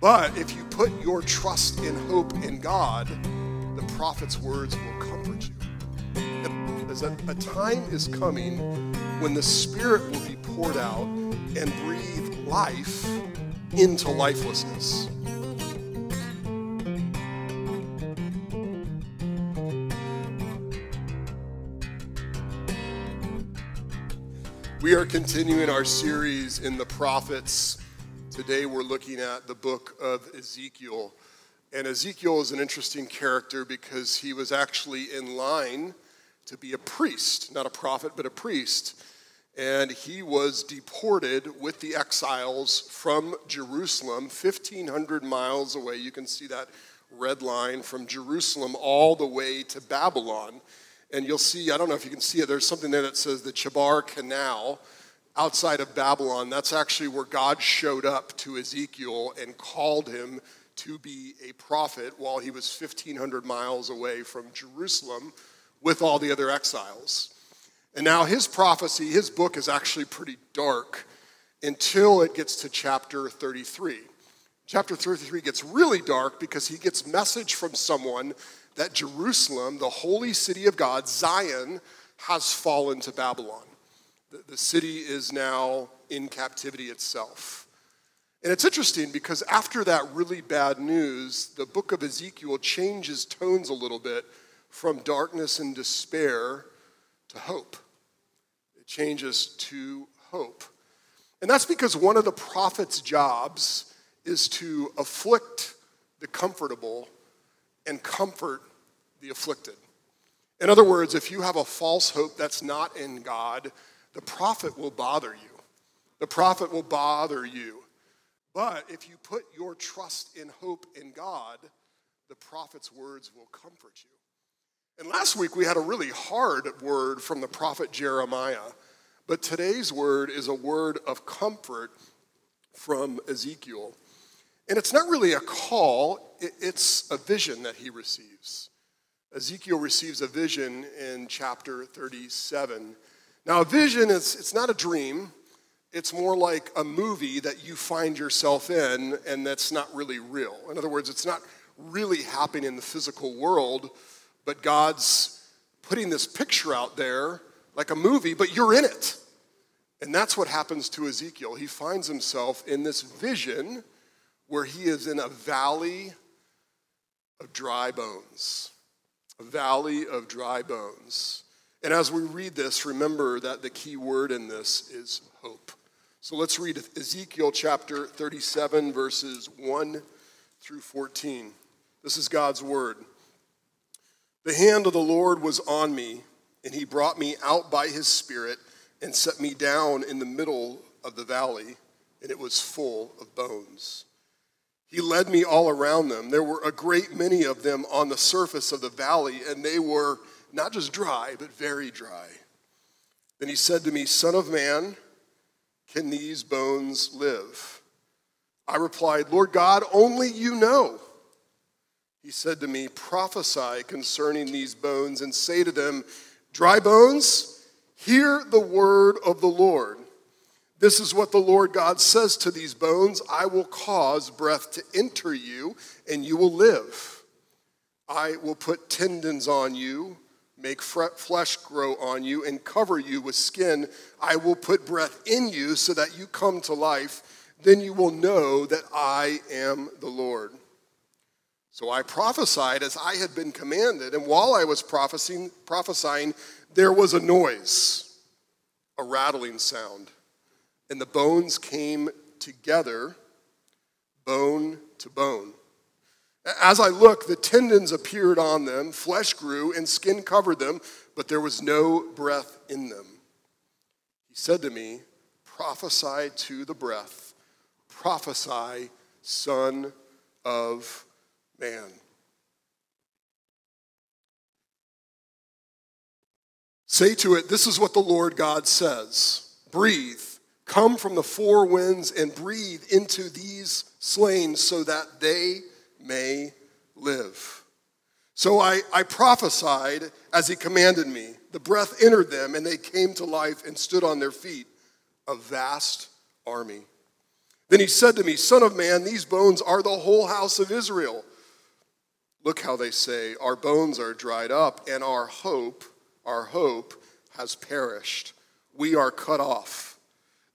But if you put your trust and hope in God, the prophet's words will comfort you. As a, a time is coming when the Spirit will be poured out and breathe life into lifelessness. We are continuing our series in the prophets. Today we're looking at the book of Ezekiel. And Ezekiel is an interesting character because he was actually in line to be a priest, not a prophet, but a priest. And he was deported with the exiles from Jerusalem, 1,500 miles away. You can see that red line from Jerusalem all the way to Babylon and you'll see, I don't know if you can see it, there's something there that says the Chebar Canal outside of Babylon. That's actually where God showed up to Ezekiel and called him to be a prophet while he was 1,500 miles away from Jerusalem with all the other exiles. And now his prophecy, his book is actually pretty dark until it gets to chapter 33. Chapter 33 gets really dark because he gets message from someone that Jerusalem, the holy city of God, Zion, has fallen to Babylon. The, the city is now in captivity itself. And it's interesting because after that really bad news, the book of Ezekiel changes tones a little bit from darkness and despair to hope. It changes to hope. And that's because one of the prophet's jobs is to afflict the comfortable and comfort the afflicted. In other words, if you have a false hope that's not in God, the prophet will bother you. The prophet will bother you. But if you put your trust and hope in God, the prophet's words will comfort you. And last week we had a really hard word from the prophet Jeremiah, but today's word is a word of comfort from Ezekiel. And it's not really a call, it's a vision that he receives. Ezekiel receives a vision in chapter 37. Now, a vision is it's not a dream. It's more like a movie that you find yourself in and that's not really real. In other words, it's not really happening in the physical world, but God's putting this picture out there like a movie, but you're in it. And that's what happens to Ezekiel. He finds himself in this vision where he is in a valley of dry bones. A valley of dry bones. And as we read this, remember that the key word in this is hope. So let's read Ezekiel chapter 37, verses 1 through 14. This is God's word. The hand of the Lord was on me, and he brought me out by his Spirit and set me down in the middle of the valley, and it was full of bones. He led me all around them. There were a great many of them on the surface of the valley, and they were not just dry, but very dry. Then he said to me, Son of man, can these bones live? I replied, Lord God, only you know. He said to me, Prophesy concerning these bones and say to them, Dry bones, hear the word of the Lord. This is what the Lord God says to these bones I will cause breath to enter you, and you will live. I will put tendons on you, make flesh grow on you, and cover you with skin. I will put breath in you so that you come to life. Then you will know that I am the Lord. So I prophesied as I had been commanded, and while I was prophesying, prophesying there was a noise, a rattling sound and the bones came together, bone to bone. As I looked, the tendons appeared on them, flesh grew, and skin covered them, but there was no breath in them. He said to me, Prophesy to the breath, prophesy, Son of Man. Say to it, This is what the Lord God says breathe Come from the four winds and breathe into these slain so that they may live. So I, I prophesied as he commanded me. The breath entered them, and they came to life and stood on their feet, a vast army. Then he said to me, Son of man, these bones are the whole house of Israel. Look how they say, Our bones are dried up, and our hope, our hope has perished. We are cut off.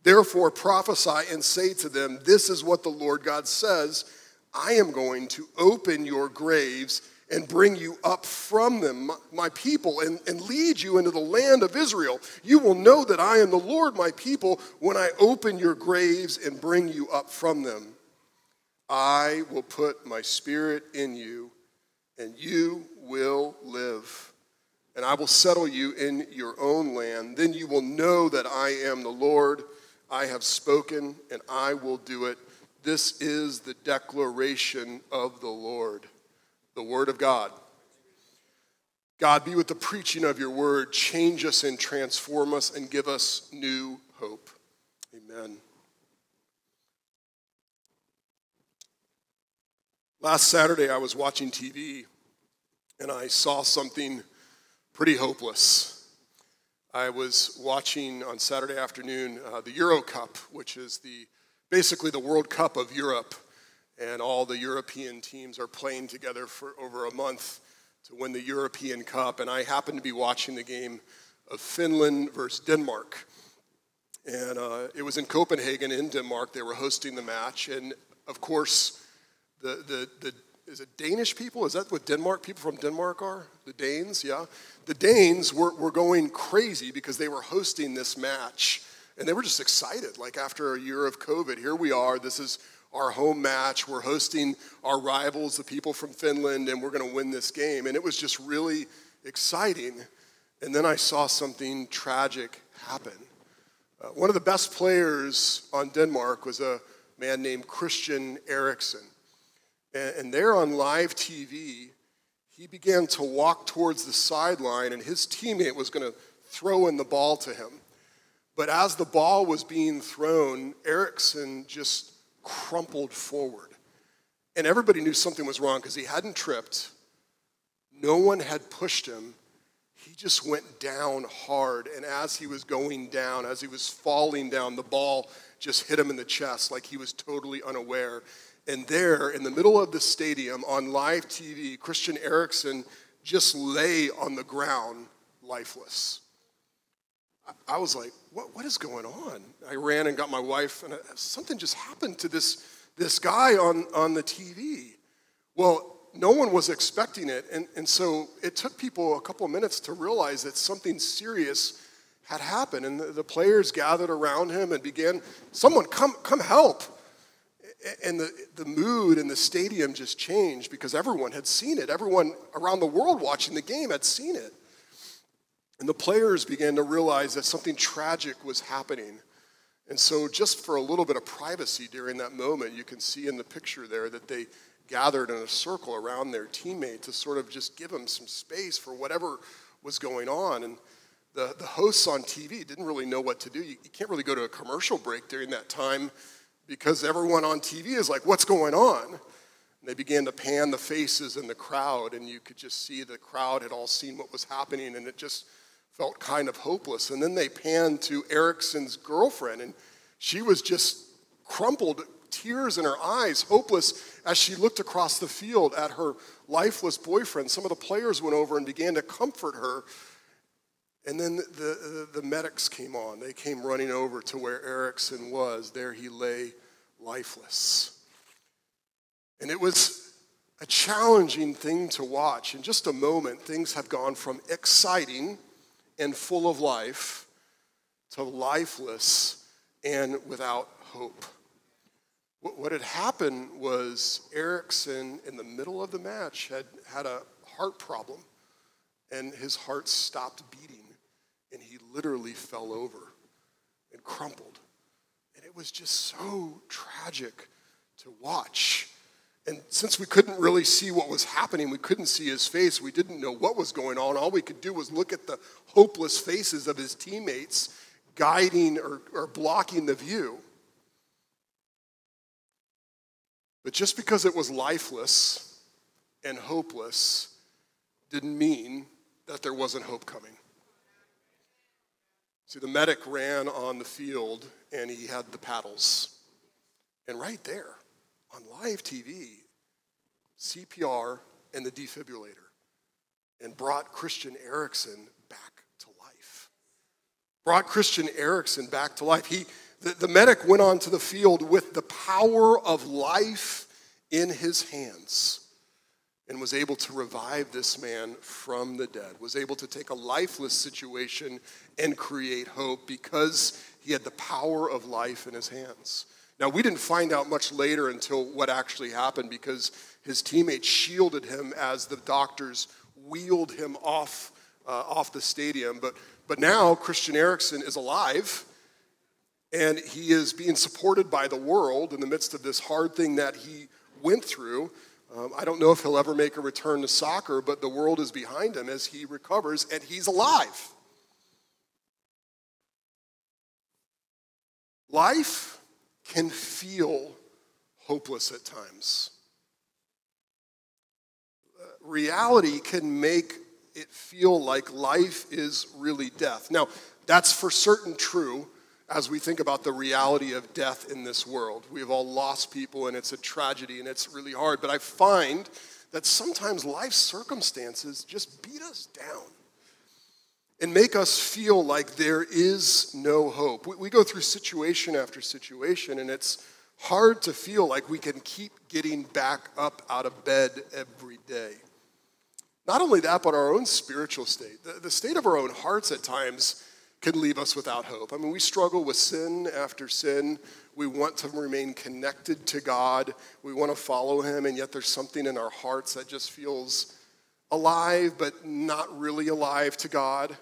Therefore prophesy and say to them, This is what the Lord God says I am going to open your graves and bring you up from them, my people, and, and lead you into the land of Israel. You will know that I am the Lord, my people, when I open your graves and bring you up from them. I will put my spirit in you, and you will live. And I will settle you in your own land. Then you will know that I am the Lord. I have spoken, and I will do it. This is the declaration of the Lord the Word of God. God, be with the preaching of your word. Change us and transform us and give us new hope. Amen. Last Saturday, I was watching TV and I saw something pretty hopeless. I was watching on Saturday afternoon uh, the Euro Cup, which is the basically the World Cup of Europe and all the European teams are playing together for over a month to win the European Cup. And I happened to be watching the game of Finland versus Denmark. And uh, it was in Copenhagen, in Denmark. They were hosting the match. And of course, the, the, the is it Danish people? Is that what Denmark people from Denmark are? The Danes, yeah. The Danes were, were going crazy because they were hosting this match. And they were just excited. Like after a year of COVID, here we are. This is our home match. We're hosting our rivals, the people from Finland, and we're going to win this game. And it was just really exciting. And then I saw something tragic happen. Uh, one of the best players on Denmark was a man named Christian Eriksen. And, and there on live TV, he began to walk towards the sideline, and his teammate was going to throw in the ball to him. But as the ball was being thrown, Eriksen just crumpled forward. And everybody knew something was wrong because he hadn't tripped. No one had pushed him. He just went down hard. And as he was going down, as he was falling down, the ball just hit him in the chest like he was totally unaware. And there, in the middle of the stadium on live TV, Christian Eriksen just lay on the ground lifeless. I was like, what, what is going on? I ran and got my wife, and uh, something just happened to this, this guy on, on the TV. Well, no one was expecting it, and, and so it took people a couple minutes to realize that something serious had happened. And the, the players gathered around him and began, someone come, come help. And the, the mood in the stadium just changed because everyone had seen it. Everyone around the world watching the game had seen it. And the players began to realize that something tragic was happening. And so, just for a little bit of privacy during that moment, you can see in the picture there that they gathered in a circle around their teammate to sort of just give them some space for whatever was going on. And the, the hosts on TV didn't really know what to do. You, you can't really go to a commercial break during that time because everyone on TV is like, What's going on? And they began to pan the faces in the crowd, and you could just see the crowd had all seen what was happening, and it just felt kind of hopeless. And then they panned to Eriksen's girlfriend, and she was just crumpled, tears in her eyes, hopeless as she looked across the field at her lifeless boyfriend. Some of the players went over and began to comfort her. And then the, the, the medics came on. They came running over to where Eriksen was. There he lay lifeless. And it was a challenging thing to watch. In just a moment, things have gone from exciting and full of life to lifeless and without hope. What had happened was Eriksen, in the middle of the match, had had a heart problem, and his heart stopped beating, and he literally fell over and crumpled. And it was just so tragic to watch. And since we couldn't really see what was happening, we couldn't see his face, we didn't know what was going on. All we could do was look at the hopeless faces of his teammates guiding or, or blocking the view. But just because it was lifeless and hopeless didn't mean that there wasn't hope coming. See, the medic ran on the field and he had the paddles. And right there on live TV, CPR and the defibrillator, and brought Christian Eriksen back to life. Brought Christian Eriksen back to life. He, the, the medic went onto the field with the power of life in his hands and was able to revive this man from the dead, was able to take a lifeless situation and create hope because he had the power of life in his hands. Now, we didn't find out much later until what actually happened because his teammates shielded him as the doctors wheeled him off, uh, off the stadium. But, but now Christian Eriksen is alive and he is being supported by the world in the midst of this hard thing that he went through. Um, I don't know if he'll ever make a return to soccer, but the world is behind him as he recovers and he's alive. Life can feel hopeless at times. Uh, reality can make it feel like life is really death. Now, that's for certain true as we think about the reality of death in this world. We have all lost people, and it's a tragedy, and it's really hard. But I find that sometimes life circumstances just beat us down and make us feel like there is no hope. We, we, go through situation after situation, and it's hard to feel like we can keep getting back up out of bed every day. Not only that, but our own spiritual state. The, the state of our own hearts at times can leave us without hope. I mean, we struggle with sin after sin. We want to remain connected to God, we want to follow Him, and yet there's something in our hearts that just feels alive, but not really alive to God.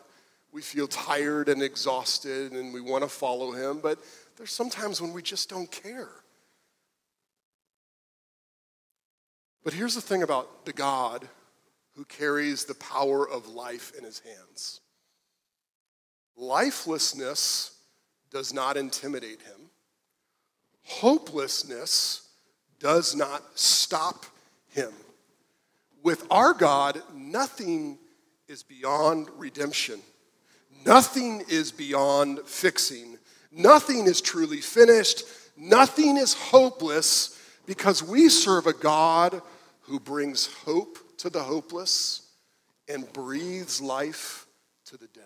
We feel tired and exhausted and we want to follow Him, but there's sometimes when we just don't care. But here's the thing about the God who carries the power of life in his hands lifelessness does not intimidate him, hopelessness does not stop him. With our God, nothing is beyond redemption. Nothing is beyond fixing. Nothing is truly finished. Nothing is hopeless because we serve a God who brings hope to the hopeless and breathes life to the dead.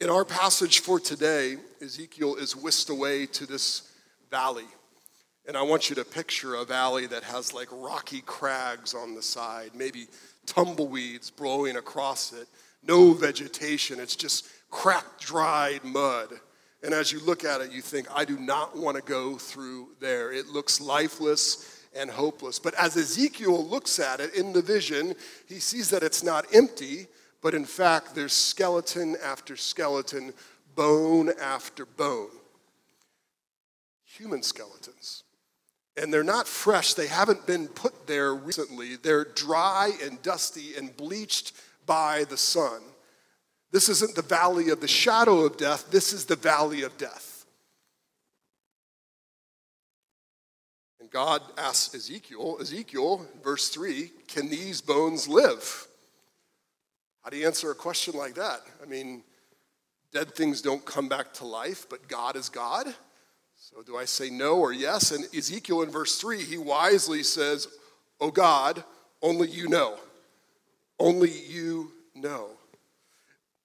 In our passage for today, Ezekiel is whisked away to this valley. And I want you to picture a valley that has like rocky crags on the side, maybe tumbleweeds blowing across it, no vegetation. It's just cracked, dried mud. And as you look at it, you think, I do not want to go through there. It looks lifeless and hopeless. But as Ezekiel looks at it in the vision, he sees that it's not empty, but in fact, there's skeleton after skeleton, bone after bone. Human skeletons. And they're not fresh, they haven't been put there recently. They're dry and dusty and bleached by the sun. This isn't the valley of the shadow of death, this is the valley of death. And God asks Ezekiel, Ezekiel, verse 3, can these bones live? How do you answer a question like that? I mean, dead things don't come back to life, but God is God. So do I say no or yes? And Ezekiel in verse 3, he wisely says, Oh God, only you know. Only you know.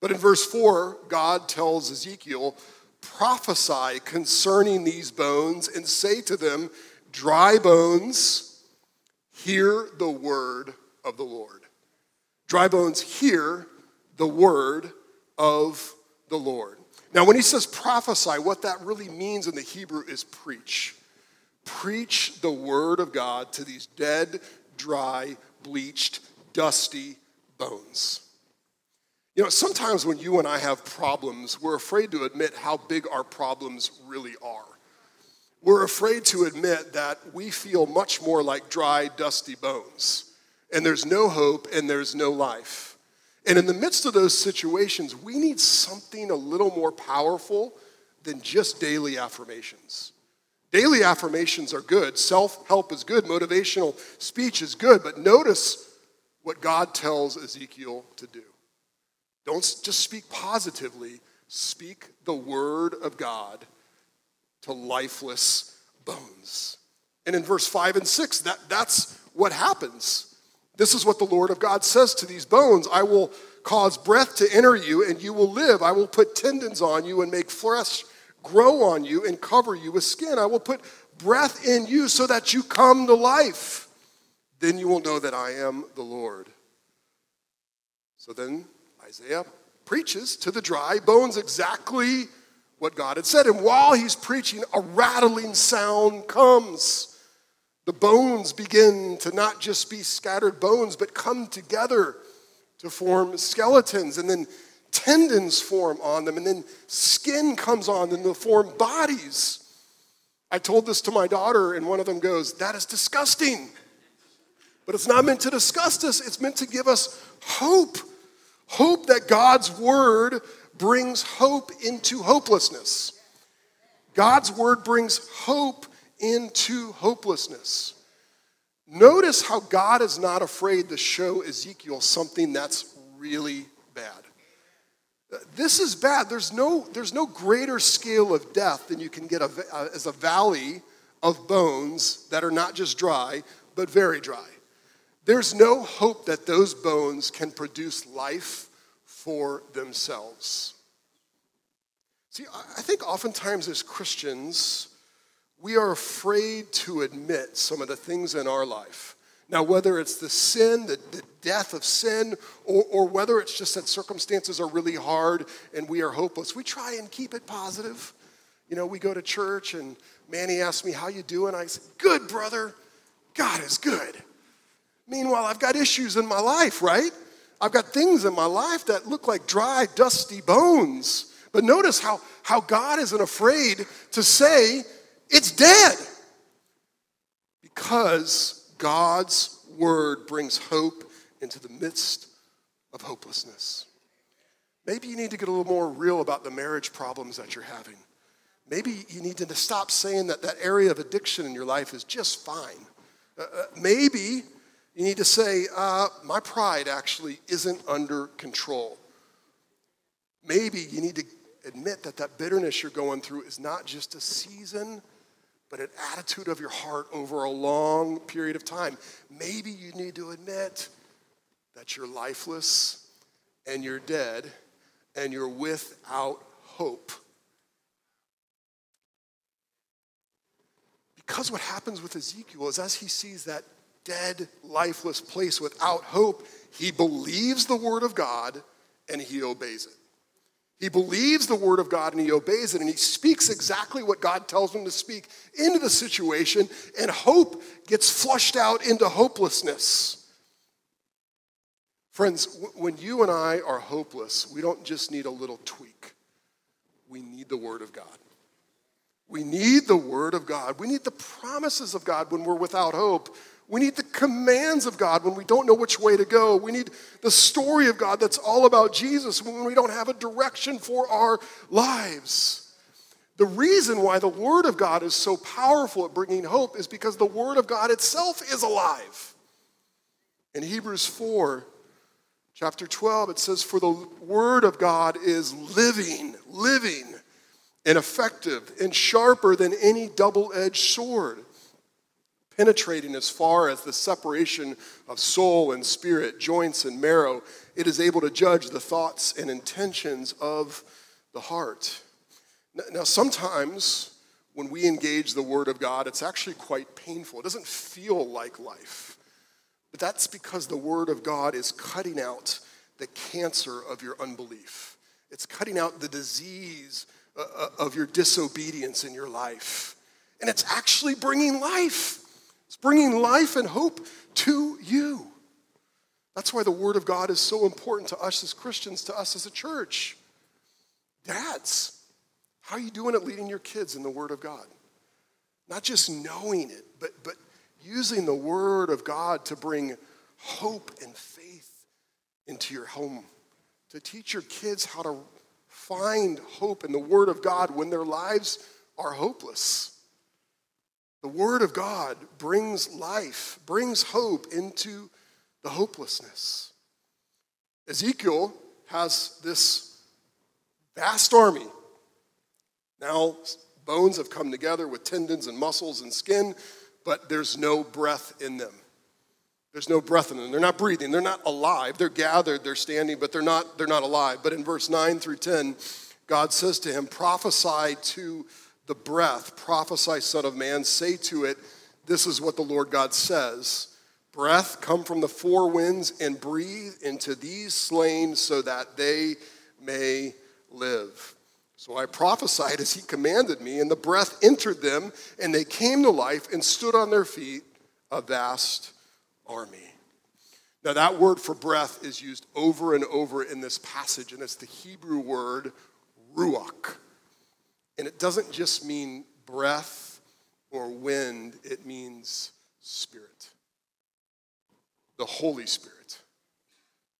But in verse 4, God tells Ezekiel, prophesy concerning these bones and say to them, Dry bones, hear the word of the Lord. Dry bones, hear the word of the Lord. Now, when he says prophesy, what that really means in the Hebrew is preach. Preach the word of God to these dead, dry, bleached, dusty bones. You know, sometimes when you and I have problems, we're afraid to admit how big our problems really are. We're afraid to admit that we feel much more like dry, dusty bones, and there's no hope and there's no life. And in the midst of those situations, we need something a little more powerful than just daily affirmations. Daily affirmations are good, self help is good, motivational speech is good, but notice what God tells Ezekiel to do. Don't just speak positively, speak the word of God to lifeless, bones. And in verse 5 and 6, that, that's what happens. This is what the Lord of God says to these bones I will cause breath to enter you, and you will live. I will put tendons on you and make flesh grow on you and cover you with skin. I will put breath in you so that you come to life. Then you will know that I am the Lord. So then Isaiah preaches to the dry bones exactly what God had said. And while he's preaching, a rattling sound comes. The bones begin to not just be scattered bones, but come together to form skeletons. And then tendons form on them. And then skin comes on them they form bodies. I told this to my daughter, and one of them goes, That is disgusting. But it's not meant to disgust us, it's meant to give us hope. Hope that God's word brings hope into hopelessness. God's word brings hope into hopelessness. Notice how God is not afraid to show Ezekiel something that's really bad. This is bad. There's no, there's no greater scale of death than you can get a, as a valley of bones that are not just dry, but very dry. There's no hope that those bones can produce life for themselves. See, I think oftentimes as Christians, we are afraid to admit some of the things in our life. Now, whether it's the sin, the, the death of sin, or, or whether it's just that circumstances are really hard and we are hopeless, we try and keep it positive. You know, we go to church and Manny asks me, How you doing? I say, Good, brother. God is good. Meanwhile, I've got issues in my life, right? I've got things in my life that look like dry, dusty bones. But notice how, how God isn't afraid to say, it's dead. Because God's word brings hope into the midst of hopelessness. Maybe you need to get a little more real about the marriage problems that you're having. Maybe you need to stop saying that that area of addiction in your life is just fine. Uh, uh maybe you need to say, uh, My pride actually isn't under control. Maybe you need to admit that that bitterness you're going through is not just a season, but an attitude of your heart over a long period of time. Maybe you need to admit that you're lifeless and you're dead and you're without hope. Because what happens with Ezekiel is as he sees that dead, lifeless place without hope, he believes the word of God and he obeys it. He believes the word of God and he obeys it, and he speaks exactly what God tells him to speak into the situation, and hope gets flushed out into hopelessness. Friends, when you and I are hopeless, we don't just need a little tweak, we need the word of God. We need the word of God. We need the promises of God when we're without hope we need the commands of God when we don't know which way to go. We need the story of God that's all about Jesus when we don't have a direction for our lives. The reason why the Word of God is so powerful at bringing hope is because the Word of God itself is alive. In Hebrews 4, chapter 12, it says, For the Word of God is living, living, and effective, and sharper than any double edged sword penetrating as far as the separation of soul and spirit, joints and marrow. It is able to judge the thoughts and intentions of the heart. Now, sometimes when we engage the Word of God, it's actually quite painful. It doesn't feel like life. But that's because the Word of God is cutting out the cancer of your unbelief, it's cutting out the disease uh, uh, of your disobedience in your life. And it's actually bringing life. It's bringing life and hope to you. That's why the Word of God is so important to us as Christians, to us as a church. Dads, how are you doing at leading your kids in the Word of God? Not just knowing it, but, but using the Word of God to bring hope and faith into your home, to teach your kids how to find hope in the Word of God when their lives are hopeless. The Word of God brings life, brings hope into the hopelessness. Ezekiel has this vast army now bones have come together with tendons and muscles and skin, but there's no breath in them. There's no breath in them. They're not breathing. They're not alive. They're gathered, they're standing, but they're not, they're not alive. But in verse 9 through 10, God says to him, Prophesy to the breath, prophesy, Son of Man, say to it, This is what the Lord God says. Breath, come from the four winds and breathe into these slain so that they may live. So I prophesied as he commanded me, and the breath entered them, and they came to life and stood on their feet, a vast army. Now, that word for breath is used over and over in this passage, and it's the Hebrew word ruach. And it doesn't just mean breath or wind, it means spirit. The Holy Spirit,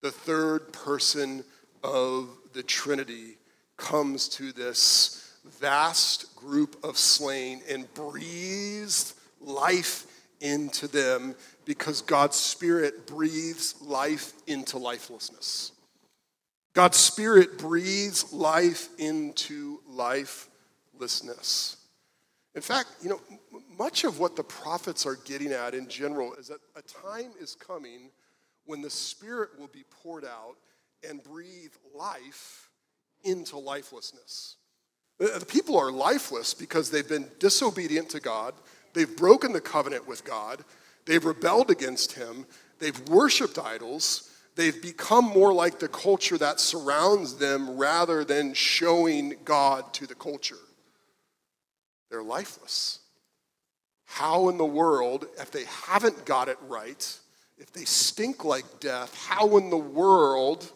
the third person of the Trinity, comes to this vast group of slain and breathes life into them because God's Spirit breathes life into lifelessness. God's Spirit breathes life into lifelessness. In fact, you know, much of what the prophets are getting at in general is that a time is coming when the Spirit will be poured out and breathe life into lifelessness. The people are lifeless because they've been disobedient to God, they've broken the covenant with God, they've rebelled against Him, they've worshiped idols, they've become more like the culture that surrounds them rather than showing God to the culture. They're lifeless. How in the world, if they haven't got it right, if they stink like death, how in the world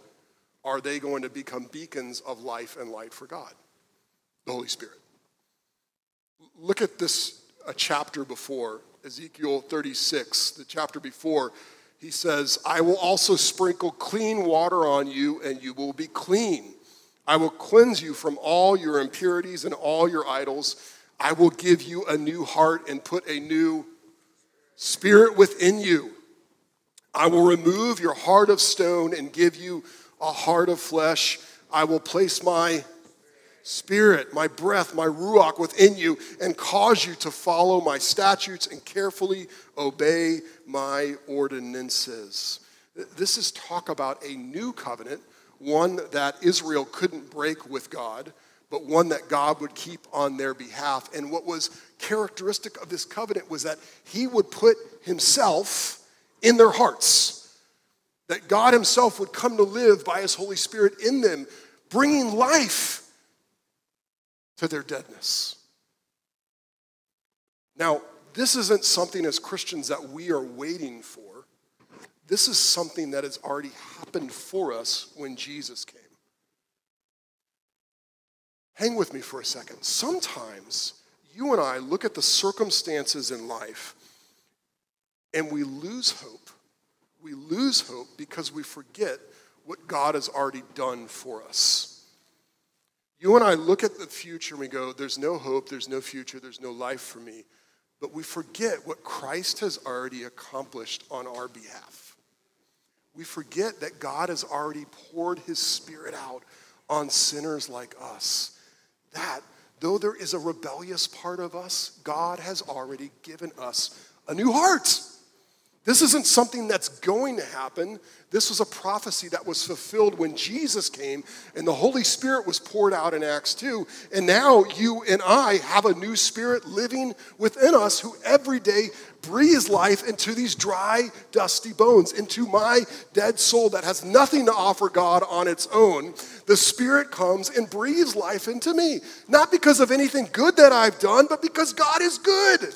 are they going to become beacons of life and light for God? The Holy Spirit. Look at this a chapter before, Ezekiel 36, the chapter before. He says, I will also sprinkle clean water on you, and you will be clean. I will cleanse you from all your impurities and all your idols. I will give you a new heart and put a new spirit within you. I will remove your heart of stone and give you a heart of flesh. I will place my spirit, my breath, my ruach within you and cause you to follow my statutes and carefully obey my ordinances. This is talk about a new covenant, one that Israel couldn't break with God, but one that God would keep on their behalf. And what was characteristic of this covenant was that he would put himself in their hearts that God Himself would come to live by His Holy Spirit in them, bringing life to their deadness. Now, this isn't something as Christians that we are waiting for. This is something that has already happened for us when Jesus came. Hang with me for a second. Sometimes you and I look at the circumstances in life and we lose hope we lose hope because we forget what God has already done for us. You and I look at the future and we go, There's no hope, there's no future, there's no life for me. But we forget what Christ has already accomplished on our behalf. We forget that God has already poured his spirit out on sinners like us. That, though there is a rebellious part of us, God has already given us a new heart. This isn't something that's going to happen. This was a prophecy that was fulfilled when Jesus came and the Holy Spirit was poured out in Acts 2. And now you and I have a new spirit living within us who every day breathes life into these dry, dusty bones, into my dead soul that has nothing to offer God on its own. The Spirit comes and breathes life into me, not because of anything good that I've done, but because God is good.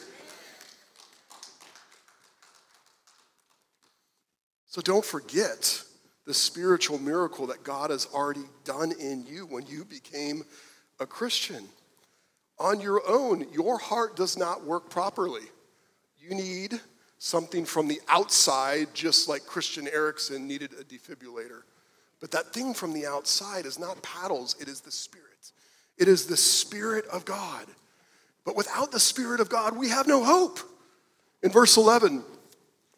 So don't forget the spiritual miracle that God has already done in you when you became a Christian. On your own, your heart does not work properly. You need something from the outside, just like Christian Eriksen needed a defibrillator. But that thing from the outside is not paddles, it is the Spirit. It is the Spirit of God. But without the Spirit of God, we have no hope. In verse 11,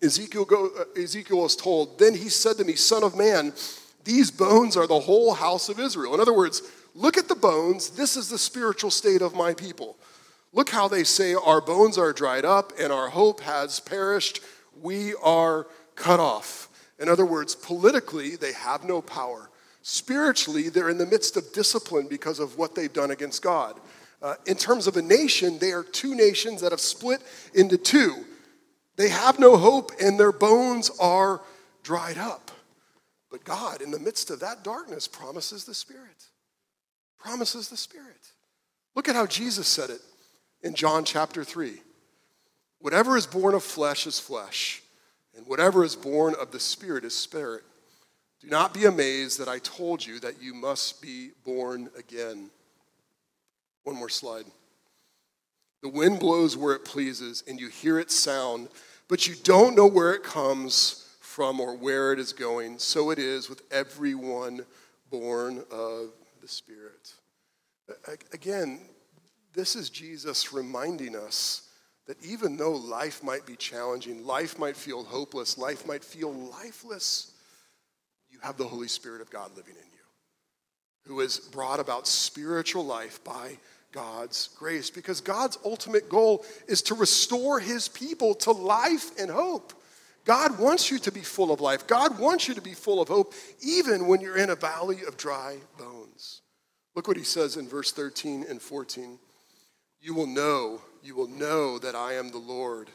Ezekiel, go, uh, Ezekiel was told, Then he said to me, Son of man, these bones are the whole house of Israel. In other words, Look at the bones. This is the spiritual state of my people. Look how they say, Our bones are dried up and our hope has perished. We are cut off. In other words, politically, they have no power. Spiritually, they're in the midst of discipline because of what they've done against God. Uh, in terms of a nation, they are two nations that have split into two. They have no hope and their bones are dried up. But God, in the midst of that darkness, promises the Spirit. Promises the Spirit. Look at how Jesus said it in John chapter 3. Whatever is born of flesh is flesh, and whatever is born of the Spirit is spirit. Do not be amazed that I told you that you must be born again. One more slide. The wind blows where it pleases, and you hear its sound, but you don't know where it comes from or where it is going. So it is with everyone born of the Spirit. Again, this is Jesus reminding us that even though life might be challenging, life might feel hopeless, life might feel lifeless, you have the Holy Spirit of God living in you, who has brought about spiritual life by God's grace. Because God's ultimate goal is to restore his people to life and hope. God wants you to be full of life. God wants you to be full of hope, even when you're in a valley of dry bones. Look what he says in verse 13 and 14. You will know, you will know that I am the Lord,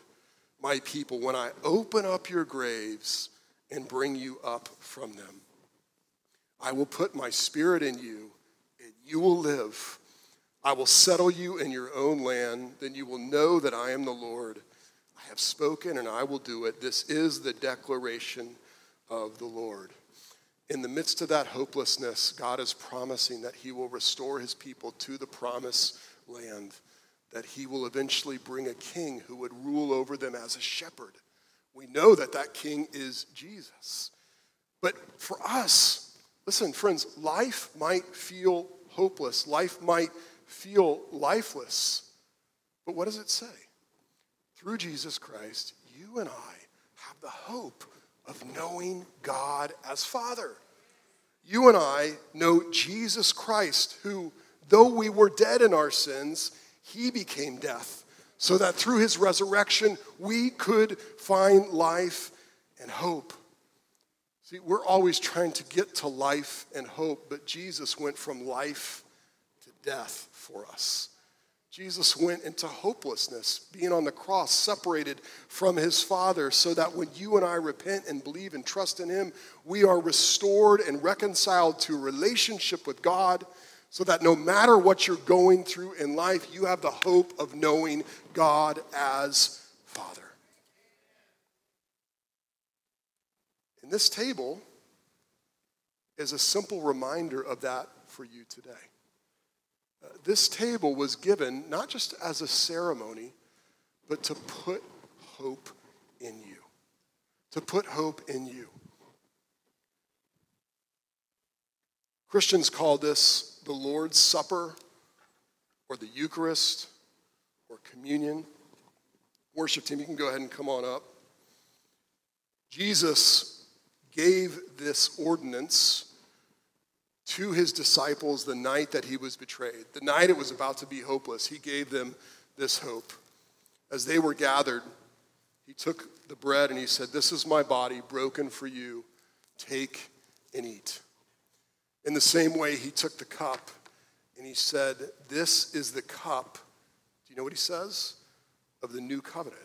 my people, when I open up your graves and bring you up from them. I will put my spirit in you, and you will live. I will settle you in your own land. Then you will know that I am the Lord. I have spoken, and I will do it. This is the declaration of the Lord. In the midst of that hopelessness, God is promising that He will restore His people to the promised land that he will eventually bring a king who would rule over them as a shepherd. We know that that king is Jesus. But for us, listen, friends, life might feel hopeless, life might feel lifeless. But what does it say? Through Jesus Christ, you and I have the hope of knowing God as Father. You and I know Jesus Christ, who, though we were dead in our sins, he became death so that through his resurrection we could find life and hope. See, we're always trying to get to life and hope, but Jesus went from life death for us. Jesus went into hopelessness, being on the cross, separated from his Father, so that when you and I repent and believe and trust in him, we are restored and reconciled to relationship with God so that no matter what you're going through in life, you have the hope of knowing God as Father. And this table is a simple reminder of that for you today. This table was given not just as a ceremony, but to put hope in you. To put hope in you. Christians call this the Lord's Supper or the Eucharist or communion. Worship team, you can go ahead and come on up. Jesus gave this ordinance to his disciples the night that he was betrayed, the night it was about to be hopeless. He gave them this hope. As they were gathered, he took the bread and he said, This is my body broken for you. Take and eat. In the same way, he took the cup and he said, This is the cup. Do you know what he says? Of the new covenant.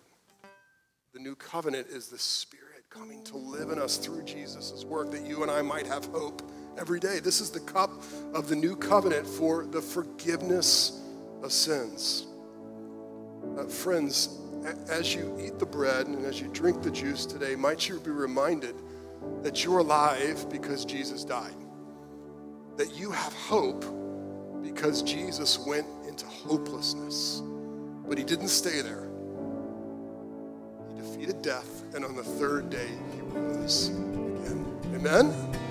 The new covenant is the Spirit coming to live in us through Jesus' work that you and I might have hope every day. This is the cup of the new covenant for the forgiveness of sins. Uh, friends, as you eat the bread and as you drink the juice today, might you be reminded that you're alive because Jesus died that you have hope because Jesus went into hopelessness. But he didn't stay there. He defeated death, and on the third day, he rose again. Amen?